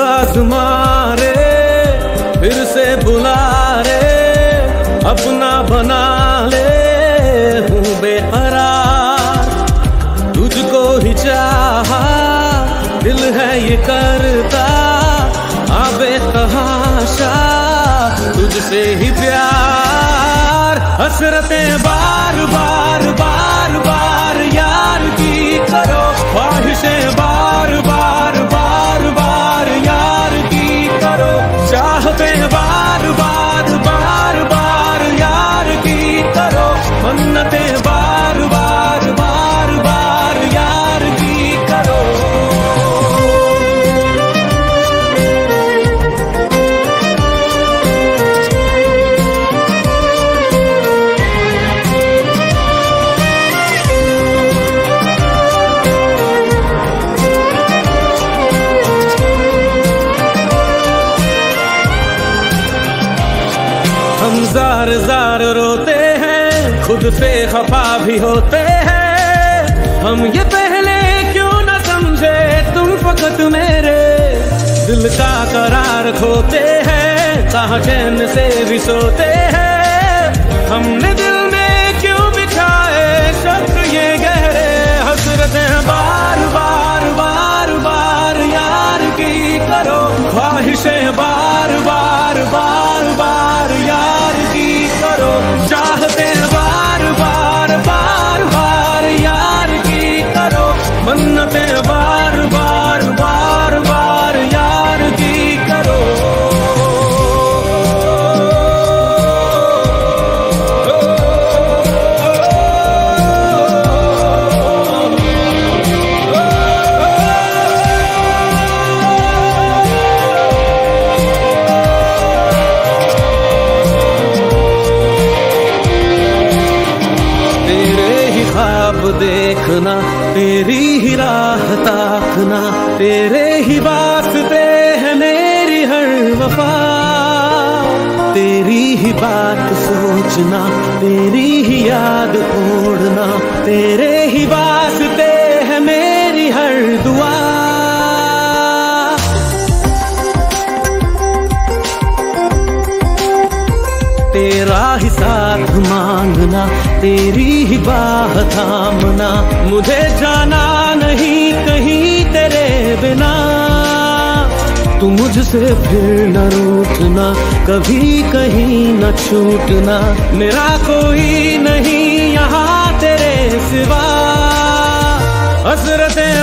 आसमां रे फिर से बुला रे अपना बना ले, हूँ बेकरार। तुझको ही चाहा, दिल है ये करता। आबे तहाशा, तुझसे ही प्यार। हसरतें बार बार बार जार जार रोते हैं, खुद से खफा भी होते हैं। हम ये पहले क्यों न समझे तुम फकत मेरे? दिल का करार खोते हैं, कहा चैन से भी सोते हैं। हमने दिल में क्यों बिछाए शब्द ये गहरे हसरतें बार बार देखना तेरी ही राह ताकना, तेरे ही वास्ते है मेरी हर वफा। तेरी ही बात सोचना, तेरी ही याद ओढ़ना तेरे ही वास्ते ही साथ मांगना, तेरी ही बाह थामना। मुझे जाना नहीं कहीं तेरे बिना। तू मुझसे फिर न रूठना, कभी कहीं न छूटना। मेरा कोई नहीं यहाँ तेरे सिवा। हसरतें